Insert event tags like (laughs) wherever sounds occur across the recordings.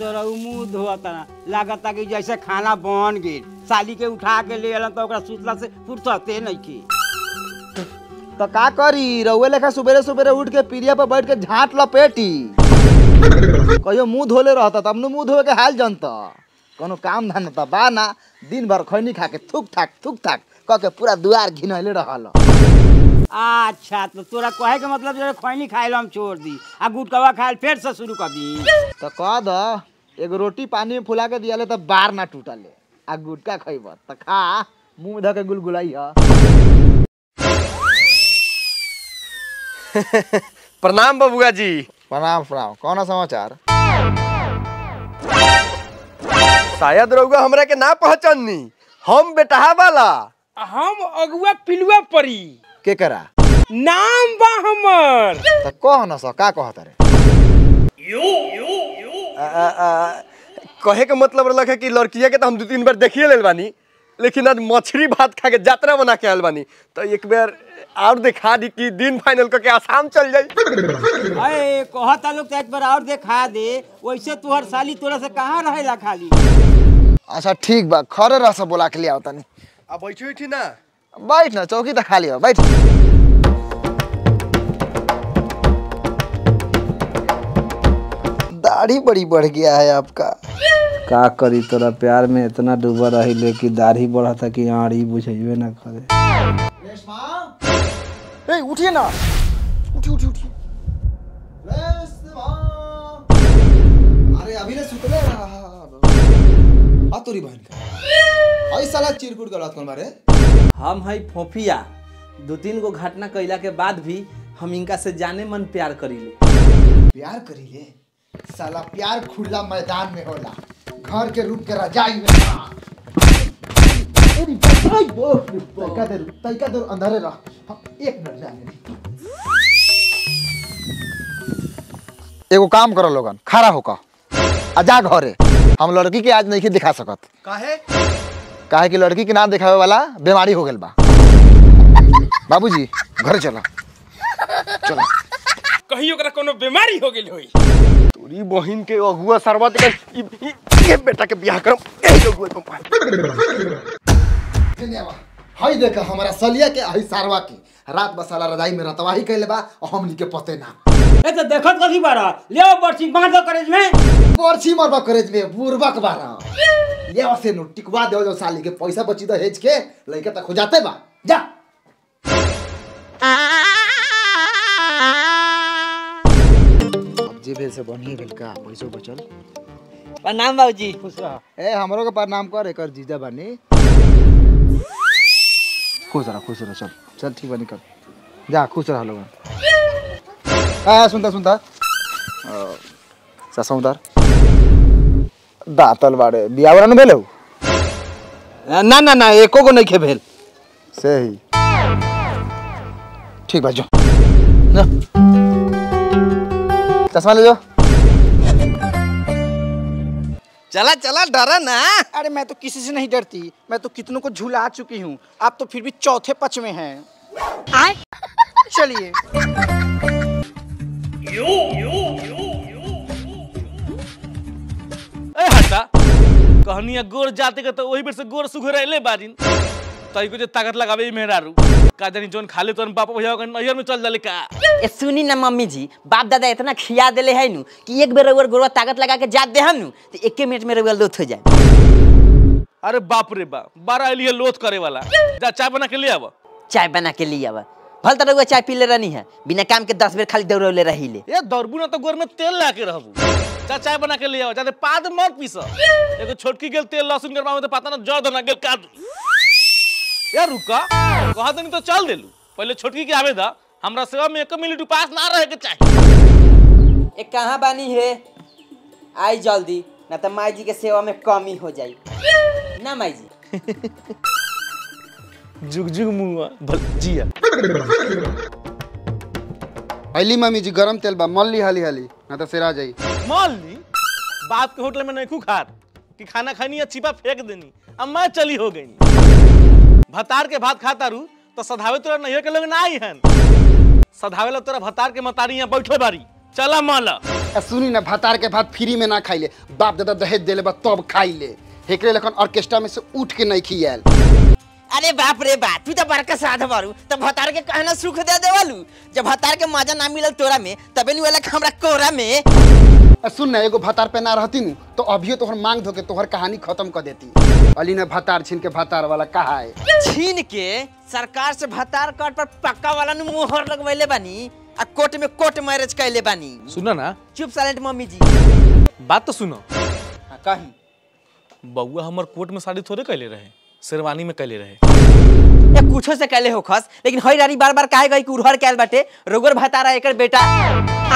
मुँह धोता कि जैसे खाना बन गेल। साली के उठा के ले तो सुतला से फुर्सते नहीं की तो का करी? रउए लेखा सुबेरे सुबेरे उठ के पीढ़िया पर बैठ के झाट लपेटी कहियो मुँह धोले रहता तब न मुँह धोए के हाल जनता। कोनो काम धंधा बा ना। दिन भर खैनी खा के थुक थाक थुक थाक क के पूरा दुआर घिनैले रहल। अच्छा तो तोरा कहे के मतलब जो खैनी खाए हम छोड़ दी आ गुटकवा खाए फिर से शुरू कर दी। तो कह द एगो रोटी पानी में फुला के दियाले त बार ना टूटले आ गुटका खइब। त खा मुँह धके गुलगुलाई ह। (laughs) प्रणाम बबुआ जी प्रणाम प्रणाम कौन समाचार? शायद रउआ हमरा के ना पहचाननी हम बेटहा वाला। हम अगुआ पिलुआ परी। के करा? नाम बा हमर। त कह न स का कहत रे आ, आ, आ, कहे के मतलब रहलक है कि लड़किया के तो हम दू तीन बार देखिए लेल बानी लेकिन आज मछली भात खा के यात्रा बना के आयल बानी। तो एक बार और दिखा दी कि दिन फाइनल करके आसाम चल जाई। अरे कहता लोग तो एक बार और देखा दे वैसे तुहर साली तोरा से कहाँ रहेला खाली? अच्छा ठीक बा खरे रह से बोला के लिए आओ तनी। अब बैठी बैठी ना। बैठ ना चौकी त खाली हो बैठ। दाढ़ी बड़ी बढ़ गया है आपका। का करी तोरा प्यार में इतना डूबा रही लेकिन दाढ़ी बढ़ा था कि आड़ी बुझेबे ना करे। ए उठिए ना। उठी उठी उठी अरे अभी ने सुतले आ तोरी बहन का। आई साला चिरकुट गलत कौन मारे हम है फोफिया। दो तीन गो घटना कैला के बाद भी हम इनका से जाने मन प्यार करीले। प्यार करी ले साला प्यार खुला मैदान में होला। घर के रूप के रजाई में तैका देर तैका देर अंधारे रह। हम एक मिनट जाने एगो काम करो लोगन खड़ा होकर। आ जा घरे। हम लड़की के आज नहीं दिखा सकत। काहे? काहे कि लड़की के नाम दिखावे वाला बीमारी हो गेल बा। बाबूजी घरे चलो। चलो। कहीं ओकरा कोनो बीमारी हो गेल होई? तोरी बहिन के अगुआ सरबत के ये बेटा के बियाह करम ए अगुआ तुम हई देख हमारा सलिया के हई सारवा के। रात बसाला रजाई में रतवाही कैले बा और हमनी के पते ना। ए तो देखत कथी बारा? ले आओ बर्ची बाँध दो करेज में। परछी मरबा करेज में बुरबक बारा। ले से नु टिकवा दे जो साली के पैसा बची तो हेज के लइका त खुजाते बा। जा। अब जे भेल से बढ़िए भेल का पैसो बचल। प्रणाम बाबूजी। ए हमरो के प्रणाम कर एकर जीजा बानी। खुश रह खुश रह चल। चल ठीक बा निकल जा खुश रह लोगन। आ सुनता सुनता। ससौदार। दातल बाड़े बियावरा न भेलौ ना ना ना एको गो नहीं खे भेल। सही। ठीक बा जो। ना। चश्मा ले जाओ चला चला डरा ना। अरे मैं तो किसी से नहीं डरती। मैं तो कितनों को झुला चुकी हूँ। आप तो फिर भी चौथे पच में हैं। चलिए। ए हटा कहनिया गोर जाते के तो वही बेर से गोर सुघर अइले बारिन तई को जे ताकत लगावे मेहरारू का जानी जोन खाले तोन बाप भैया के नैहर में चल जाले का? ए सुनी ना मम्मी जी बाप दादा इतना खिया देले है नु कि एक बेर रउर गोरवा ताकत लगा के जात दे नु तो एके मिनट में रउआ लोथ हो जाए। अरे बाप रे बाप बारह अलिए लोथ करे वाला। जा चाय बना के ले आवा। चाय बना के ले आवा। भल तो रउआ चाय पी ले रहनी है। बिना काम के दस बेर खाली दौड़ौले रही ले ए दौड़बू ना तो गोर में तेल ला के रहबू। जा चाय बना के ले आवा जाते पाद मत पीस। एगो छोटकी गेल तेल लहसुन गरमा में तो पता ना जड़ दना गेल काट यार रुका कहा तनी तो चल देलू। पहले छोटकी के आवे दा हमरा सेवा में एक मिनट उपास ना रहे के चाहिए ए कहाँ बानी है? आई जल्दी ना तो माई जी के सेवा में कमी हो जाई। ना माई जी (laughs) जुग जुग मुआ मम्मी जी गरम तेल बा। मल ली हाली हाली। ना तो सिरा जाई। मान ली बाप के होटल में नहीं खू खात कि खाना खानी या छिपा फेंक देनी। अब मैं चली हो गई। भतार के भात खाता रू तो सधावे तोरा नहीं के लोग ना आई हन। सधावे ला तोरा भतार के मतारी यहाँ बैठे बारी। चला माला। सुनी ना भतार के भात फ्री में ना खाइले बाप दादा दहेज देले बा तब खाइले हेकरे लखन ऑर्केस्ट्रा में से उठ के नहीं खियाल। अरे बाप रे बाप तू तो बड़का साध बारू। तो भतार के कहना सुख दे देवलू। जब भतार के मज़ा ना मिलल तोरा में तबे नु वाला हमरा कोरा में। सुन ना एगो भतार पे ना रहती नु तो अभियो तोहर मांग धो के तोहर कहानी खत्म कर देती। अली ने भतार छीन के भतार वाला कहा है छीन के? सरकार से भतार कार्ड पर पक्का वाला नु मोहर लगवैले बानी आ कोर्ट में कोर्ट मैरिज कैले बानी। सुना ना। चुप साइलेंट मम्मी जी। बात तो सुनो। हाँ, कही। बउआ हमर कोर्ट में शादी थोड़े कैले रहे। शेरवानी में कैले रहे? या कुछो से कैले हो खस? लेकिन हई रानी बार बार काहे गई कि उड़हर कैल बाटे रोगर भतारा एकर बेटा।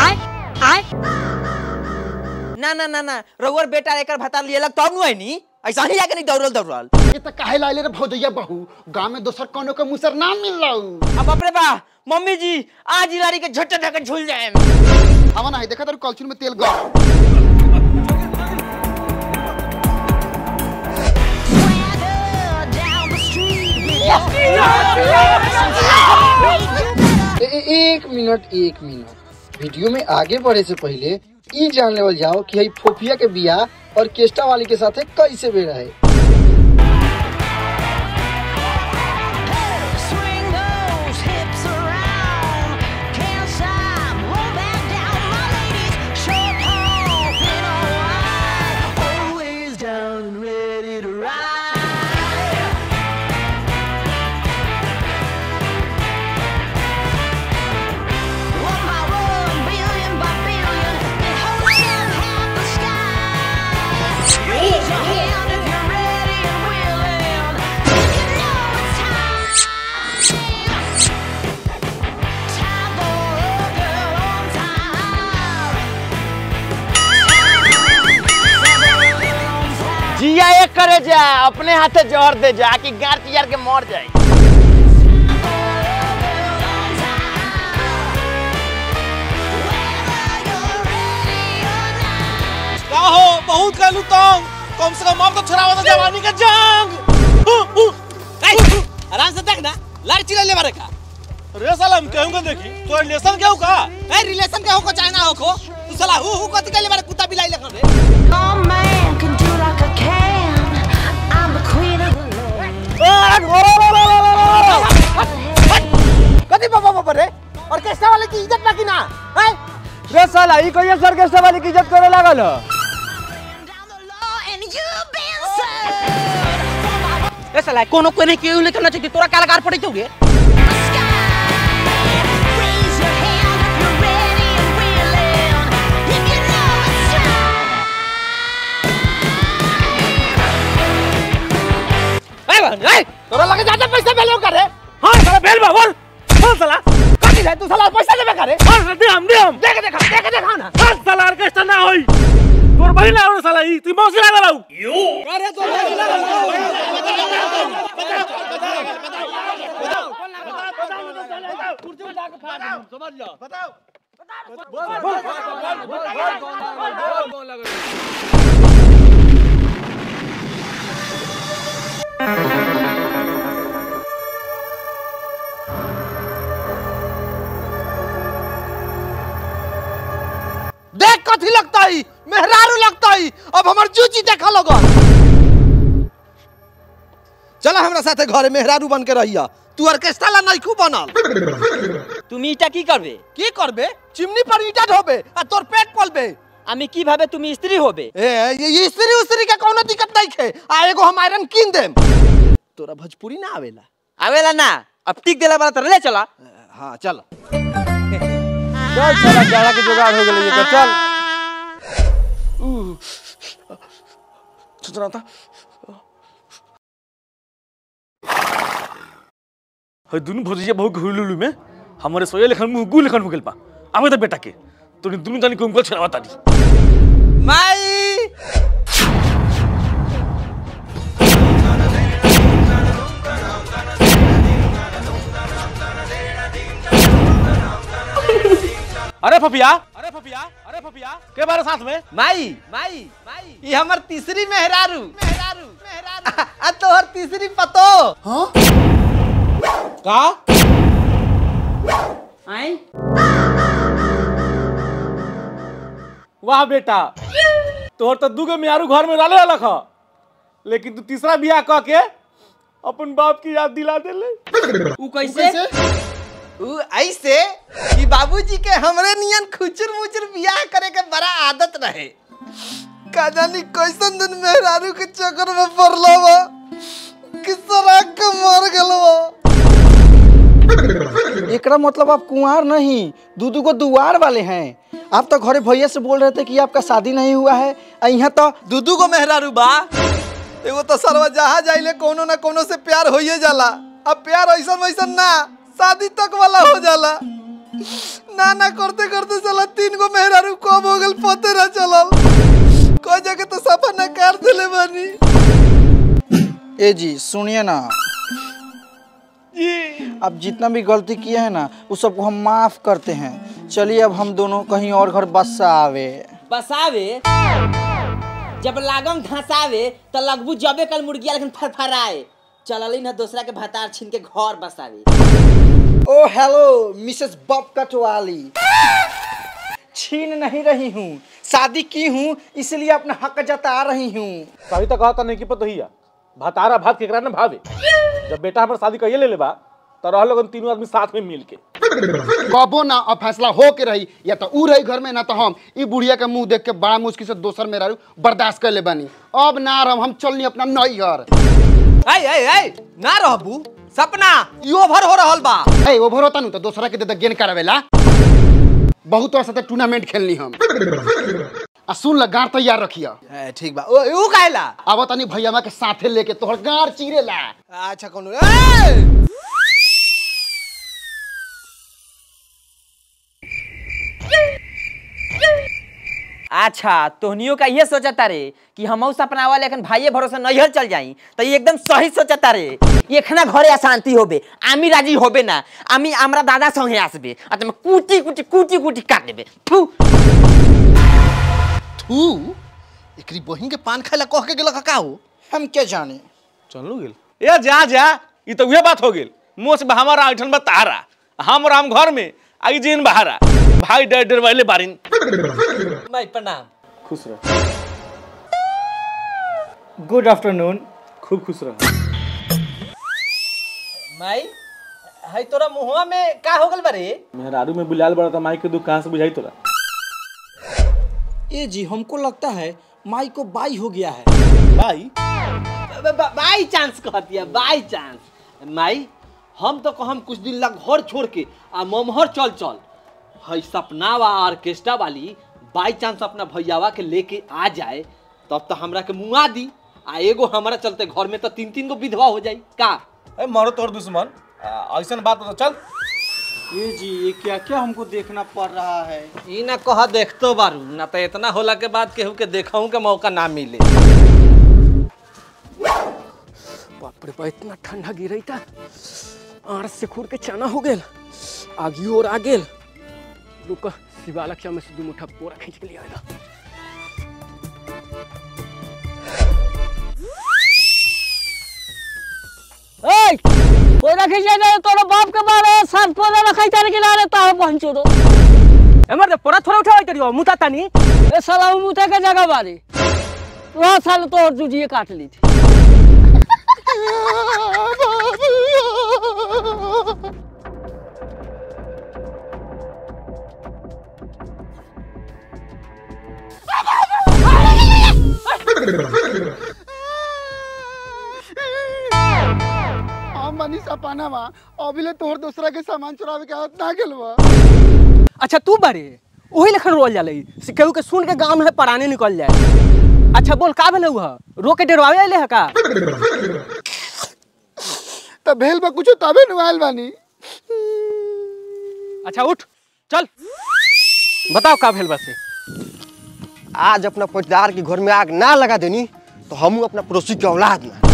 आय आय। ना ना ना ना रोगर बेटा एकर भतार लिए लग तब नु नी ऐसा ही जाके नहीं दौड़ल दौड़ल। ये तो काहे लाइले रे भौजैया बहू? गाँव में दोसर कोनो के मुसर ना मिल रहा अब रे बा मम्मी जी आज ही लारी के झट्टे धक्के झूल जाए हवा ना है देखा तेरे कलछुल में तेल गरम। एक मिनट एक मिनट। वीडियो में आगे बढ़े से पहले ई जान लेवल जाओ कि हई फोफिया के बिया और केस्टा वाली के साथ कैसे बेड़ा है। हाथे जहर दे जा कि गार तियार के मर जाए। हो? बहुत कहलू तंग कम से कम अब तो छुड़ावा दो जवानी का जंग। आराम से देख ना लाइट चिल्ला ले बारे का। रे साला हम कहूँ का देखी तो रिलेशन क्या का ए रिलेशन का होको चाहे ना होको तू साला हु हु कथि कहले बारे कुत्ता बिलाई लेखन रे कथि बाबा बाबा रे? ऑर्केस्ट्रा वाले की इज़्ज़त ना की ना हैं? रे साला ई कहिया सर्कस्ट्रा वाली की इज़्ज़त करे लागल ह ए साला कोनो कोने केहू लेखन ना चाहिए? तोरा काला पड़े छौ रे मेहरारू लगता है अब हमर जूची देखा लगल चला हमरा साथे घरे मेहरारू बन के रहिया तू ऑर्केस्ट्रा ला नइखू बनल তুমি এটা কি করবে की करबे चिमनी पर ईटा ढोबे आ तोर पेट पलबे আমি কিভাবে তুমি স্ত্রী হবে ए ये ये स्त्री उस्त्री का कोनो दिक्कत नहीं है आ एगो हम आयरन कीन देम तोरा भोजपुरी ना आवेला आवेला ना अब टिक देला वाला तरले चला हाँ चल चल चल जाड़ा के जुगाड़ हो गेलै एकर चल था हई दुनु भोजिया बहु हुलुलु में हमारे सोये लेखन मुँह गुल लेखन मुगल पा। आवे त बेटा के तो दुनु जानी को उनको छड़ावा तानी माई! अरे फपिया अरे फपिया अरे फपिया के बारे साथ में? माई माई माई। ये हमर तीसरी मेहरारू। मेहरारू मेहरारू। (laughs) आ तोहर तीसरी पतो। का? आई वाह बेटा तोहर तो दूगो मियारू घर में डाले अलग ह। लेकिन तू तीसरा बियाह कह के अपन बाप की याद दिला देले। ऊ कैसे? ऐसे कि बाबूजी के हमरे नियन खुचुर मुचुर बियाह करे के बड़ा आदत रहे। का जानी कैसन दिन मेहरारू के चक्कर में पड़ला बा। कि सराक के मर गलवा एकरा मतलब आप कुंवार नहीं दू दू को दुआर वाले हैं। आप तो घरे भैया से बोल रहे थे कि आपका शादी नहीं हुआ है यहाँ तो दू दू को मेहरारू बा। एगो तो सरवा जहाँ जाइले कोनो ना कोनो से प्यार होइए जाला। अब प्यार ऐसा वैसा ना। शादी तक वाला हो जाला। ना ना करते करते चला तीन गो मेहरारू कब हो गल पते ना चलल। कोई जगह तो सफ़ा न कर दिले बानी। ए जी सुनिए ना। जी। अब जितना भी गलती किए हैं ना उस सबको हम माफ़ करते हैं। चलिए अब हम दोनों कहीं और घर बस आवे बसावे? जब लागम धसावे तो लगबू जबे कल मुर्गिया लेकिन फरफराए। चलली ना दूसरा के भतार छीन के घर बसावे। ओ हेलो मिसेस बब कटवाली छीन नहीं रही हूँ। शादी की हूँ इसलिए अपना हक जता रही हूँ। तभी तो कहता नहीं कि पतोहिया भातारा भात केकरा ने भावे। जब बेटा हमार शादी कहिए ले ले बा तो रह लोगन तीनों आदमी साथ में मिल के कबो ना अब फैसला हो के रही या तो ऊ रही घर में ना तो हम। ई बुढ़िया के मुँह देख के बड़ा मुश्किल से दोसर मेरा बर्दाश्त कर ले बानी। अब ना रह हम चलनी अपना नई घर आई आई आई ना रहबू सपना ई ओवर हो रहल बा। ए ओवर होता न तो दूसरा के दे द गेन करावेला। बहुत और साथे टूर्नामेंट खेलनी हम। आ सुन ल गार तैयार रखिया। ए, ठीक बा। ओ ऊ काहेला अब तनी भैया के साथे लेके तोहर गार चीरेला अच्छा कोनो ए अच्छा तोहनियों का ये सोचता रे कि हम सपना वाले एखन भाइये भरोसे नैहर चल जाई तो ये एकदम सही सोचता रे। एखना घरे अशांति होबे आमी राज़ी होबे ना आमी हमरा दादा संगे आसबे आ तुम कुटी कुटी कुटी कुटी काट देबे। थू थू? एकरी बहिन के पान खाइला कह के गेल का हो? हम क्या जाने? चलू गेल। ए जा जा ई तो उहे बात हो गेल। मुँह से हमारा ऐठन बा तारा हम राम घर में आई जीन बहारा। भाई डर डर वाले बारिन। भाई प्रणाम। खुश रह। गुड आफ्टरनून खूब खुश रह। माई हई तोरा मुहवा में का हो गल बारे? मेहरारू में बुलाल बड़ा था माई के दुख कहाँ से बुझाई तोरा? ए जी हमको लगता है माई को बाई हो गया है। भाई बाई चांस कहती है बाई चांस। माई हम तो कहम कुछ दिन लग घर छोड़ के आ ममहर चल चल। हई सपना वा ऑर्केस्ट्रा वाली बाई चांस अपना भैयावा के लेके आ जाए तब तो हमरा के मुआ दी। आ एगो हमारा चलते घर में तो तीन तीन गो विधवा हो जाई। का? ए मारो तोर दुश्मन। ऐसा बात तो चल। ये जी ये क्या क्या हमको देखना पड़ रहा है? ई ना कह देखतो बारू ना तो इतना होला के बाद केहू के देखहू के मौका ना मिले। बाप रे बा इतना ठंडा गिरई था आर से खोर के चना हो गेल आगी और आ गेल। रुक शिवाला क्या में से दू मुठा पोरा खींच के लिया आएगा। कोई खींचे जाए तोरो बाप के बारे सात पौधा रखाई तारे किनारे तार पहुंचो दो एमर पोरा थोड़ा उठा करियो मुता तानी। ए साला मुते के जगह बारी। वहाँ साल तो और तुझे काट ली थी। (laughs) हम बनी सपाना बा अभी तोहर दूसरा के सामान चुरावे के हाथ ना गेलवा अच्छा तू बारे वही लखन रोल जाले से केहू के सुन के गाँव में पराने निकल जाए। अच्छा बोल का भेल हुआ रो के डरवावे आइले है का? त भेल बा कुछ तबे नुआल बानी। अच्छा उठ चल। बताओ का भेल बसे आज अपना पटदार के घर में आग ना लगा देनी तो हम अपना पड़ोसी के औलाद ना।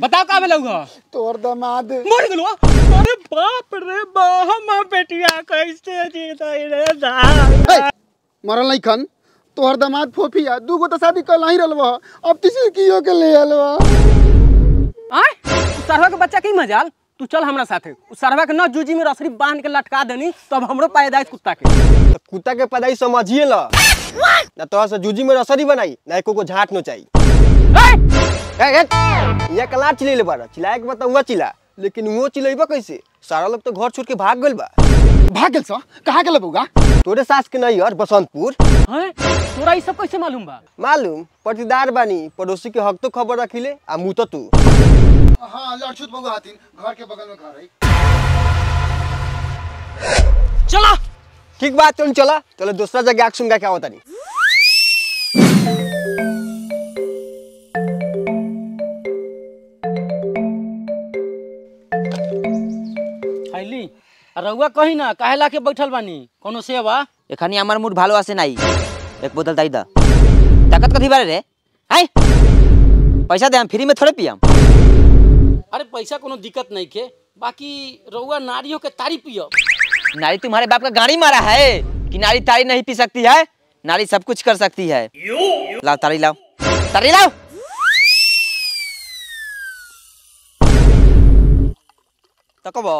बताओ का भेल हुआ तोहर दमाद। मर गेलो अरे बाप रे बा हम बेटिया कैसे जीता रे दा। हे, मरल नहीं खन तोहर दमाद फोफिया दूगो तो शादी कल नहीं रहलवा अब तीसरी कियो के ले आलवा आय सरवा के बच्चा की मजाल? तू चल हमरा साथे। सरवा के न जूजी में रसरी बाँध के लटका देनी तब हमरो पैदाइश कुत्ता के तो कुत्ता के पदाई समझिए ल। ना तो से जूजी में रसरी बनाई ना एको को झाट नो चाहिए ये कला चिल्ले ले बारा चिल्लाए के बता हुआ चिल्ला लेकिन वो चिल्लाइबा कैसे? सारा लोग तो घर छोड़ के भाग गइल बा। भाग गेल सो? कहाँ गेल बउगा तोरे सास के नहीं यार बसंतपुर हैं तोरा ई सब कैसे मालूम बा? मालूम पटीदार बानी पड़ोसी के हक तो खबर रखिले आ मुँह तो तू। हाँ, घर के बगल में घर है। चला। ठीक बात तुम चला। चलो दूसरा जगह आग सुन क्या होता नहीं? खैली रउआ कही ना कहे ला के बैठल बानी? कोनो सेवा? एखनी हमार मूड भालो आसे नाही एक बोतल दाई दा। ताकत कथी बारे रे? आई पैसा दे हम फ्री में थोड़े पियम। अरे पैसा कोनो दिक्कत नहीं के बाकी रउआ नारियों के तारी पियो। नारी तुम्हारे बाप का गाड़ी मारा है कि नारी तारी नहीं पी सकती है? नारी सब कुछ कर सकती है। लाओ, तारी लाओ। तारी लाओ। तकबो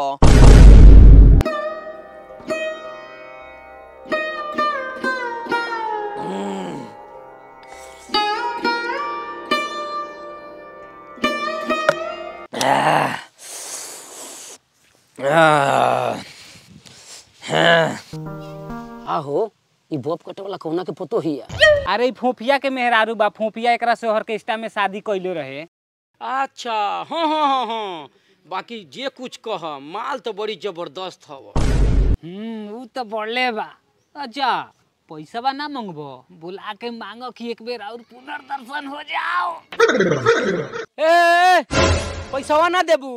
आहो ई बॉब कटे वाला कौना के फ़ोटो ही है अरे ई फोफिया के मेहरारू बा। फोफिया एकरा शोहर के इस्टा में शादी कइले रहे। अच्छा हाँ हाँ हाँ हाँ। बाकी जे कुछ कह माल तो बड़ी ज़बरदस्त हव। हम्म ऊ तो बढ़ले बा। अच्छा पैसा बा ना मांगबो? बुला के मांगो कि एक बेर और पुनर्दर्शन हो जाओ। (laughs) ए पैसा ना देबू।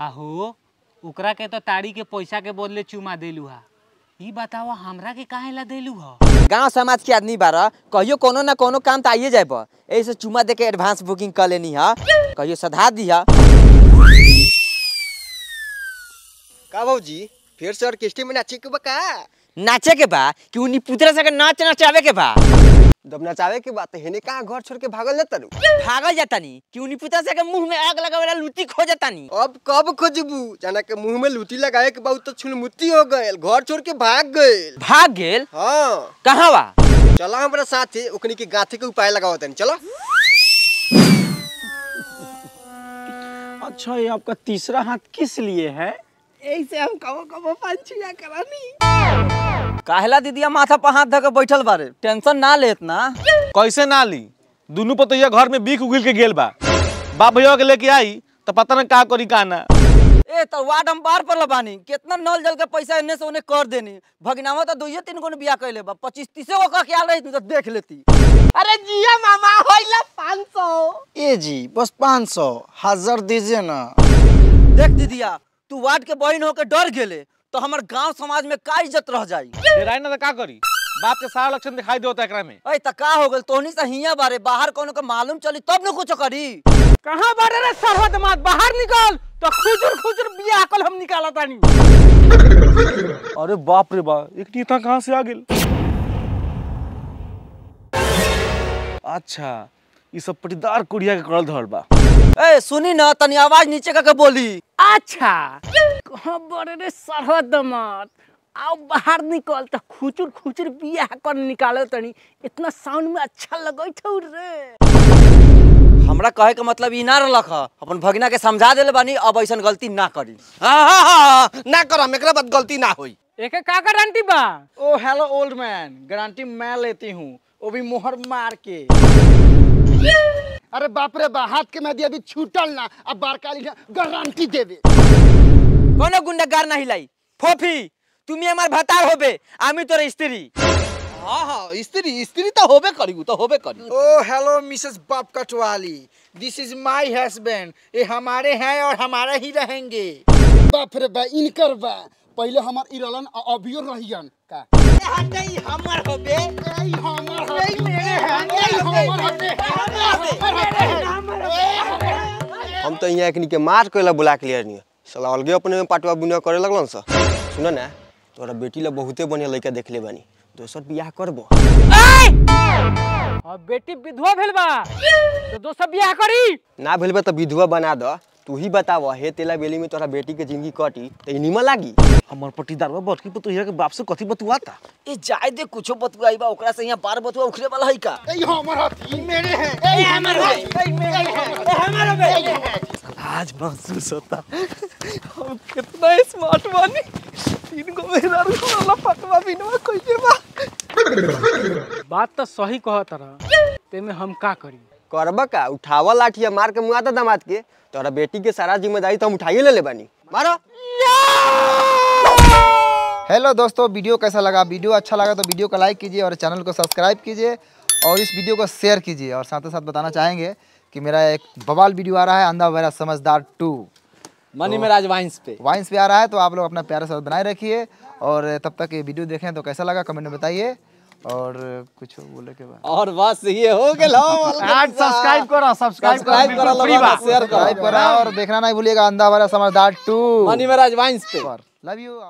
आहो, ओकरा के तो ताड़ी के पैसा के बदले चुमा देलू हा। ई बताओ, हमरा के काहे ला देलू हा? गाँव समाज के आदमी बारा, कहियो कोनो ना कोनो काम तो आइए जाए ऐसे चुमा दे के एडवांस बुकिंग कर लेनी है। कहियो सधा दिया का भौजी? फिर से ऑर्केस्ट्रा में नाचे के बा का? नाचे के बा? कि उन्हीं पुतरा से के नाच नचावे के बा? जब नचावे के बात हेने कहाँ घर छोड़ के भागल न तरू भागल जाता नी कि उन्हीं पुतरा से मुँह में आग लगावेला लुटी खो जाता नी अब कब खोजबू? जाना के मुँह में लूटी लगाए के बहुत तो छुलमुती हो गए घर छोड़ के भाग गए भाग गेल हाँ। कहाँ बा? चला हमारा साथे ओकनी के गाथे के उपाय लगाओ तनी चलो। अच्छा ये आपका तीसरा हाथ किस लिए है? ऐसे हम कबो कबो पंचिया करानी। काहेला दीदिया माथा पर हाथ धके बैठल बारे। टेंशन ना लेत ना। कैसे ना ली? दोनों पतैया घर में बीख उगिल के गेल बा। बाप भैया के लेके आई तो पता ना का करी का ना। ए तो वार्ड हम पार पर लबानी कितना नल जल के पैसा एने से ओने कर देनी। भगनावा तो दुइये तीन गो बियाह कैले बा। पच्चीस तीसे गो का ख्याल रही तो देख लेती। अरे जिया मामा होइला 500 ए जी बस 500 हज़ार दीजिए ना। देख दीदिया तू वार्ड के बहन होके डर गेले तो हमर गाँव समाज में का इज़्ज़त रह जाई? डेराई ना तो का करी? बाप के सारा लक्षण दिखाई देता एकरा में। अरे त का हो गेल? तोहनी से हिया बारे बाहर कोनो के मालूम चली तब न कुछ करी। कहाँ बारे रे सरहद मात? बाहर निकल तो खुजर खुजर बियाह कल हम निकाला तानी। अरे बाप रे बाप एक नेता कहाँ से आ गेल? अच्छा ये सब पटीदार कुड़िया के करल धरल बा। ए सुनी ना तनी आवाज़ नीचे करके बोली। अच्छा। कहाँ रे सरहद मात। आओ बाहर निकल। तो खुचुर खुचुर बियाह कर निकालो तनी। इतना साउंड में अच्छा लगई छौ रे। हमरा कहे के मतलब ई ना रहलक अपन भगिना के समझा देले बानी अब ऐसन गलती ना करी। हाँ हाँ हाँ ना करम एकरा बाद गलती ना होई। एके का गारंटी बा? ओ हेलो ओल्ड मैन। गारंटी मैं लेती हूँ। वो भी मोहर मार के। अरे बाप रे बा हाथ के मेहदी अभी छूटल ना अब बारकाली ना गारंटी देवे कोनो गुंडागार ना हिलाई फोफी তুমি আমার ভাতার হবে আমি তোর স্ত্রী हाँ हाँ स्त्री स्त्री तो होबे करी तो होबे करी ओ हेलो मिसेस बाप कटवाली दिस इज माय हस्बैंड ये हमारे हैं और हमारे ही रहेंगे बाप रे बा इनकर बा पहले हमार इरलन आ अभियो रहियन का हमर होबे। ए हमर हटे मेरे हैं ए हमर हटे हम तो यहाँ एकनी के मार कोला बुला के लिए नहीं। साला अलगे अपने में पाटवा बुनिया करे लगल सा। सुन ना तोरा बेटी ला बहुते बढ़िया लड़का देख ले बानी। दोसर बियाह करबो। अब बेटी विधवा भेल बा तो दोसर बियाह करी। ना भेल बा त विधवा बना द। तू ही बताव हे तेला बेली में तोरा बेटी के ज़िंदगी कटी त ई निमन लागी? हमर पटीदार बा बड़की पुतहिया के बाप से कथी बतुआता ए जाय दे कुछो बतुआई बा ओकरा से यहाँ बार बतुआ उखरे वाला है का? ए हमर हाथी। मेरे हैं। आज महसूस होता। हम कितना स्मार्ट बानी। तीन गो मेरा वाला पटवा बिनवा कइले बा। बात तो सही कहत रहा। तेमे हम का करी? करबा का? उठावा लाठिया मार के मुआ दामाद के। तोरा बेटी के सारा ज़िम्मेदारी तो हम उठाइए ले ले बानी। मारो। हेलो दोस्तों वीडियो कैसा लगा? वीडियो अच्छा लगा तो वीडियो को लाइक कीजिए और चैनल को सब्सक्राइब कीजिए और इस वीडियो को शेयर कीजिए और साथ ही साथ बताना चाहेंगे कि मेरा एक बवाल वीडियो आ रहा है अंधा मेरा समझदार टू। मनी में राजवाइंस पे। वाइंस पे आ रहा है तो आप लोग अपना प्यारे साथ बनाए रखिए और तब तक ये वीडियो देखें तो कैसा लगा कमेंट में बताइए और कुछ बोले के बाद। और बस ये हो आज (laughs) सब्सक्राइब करो सब्सक्राइब करो शेयर करो और देखना नहीं भूलिएगा अंधा मेरा समझदार टू। मनी में राजवाइंस पे। Love you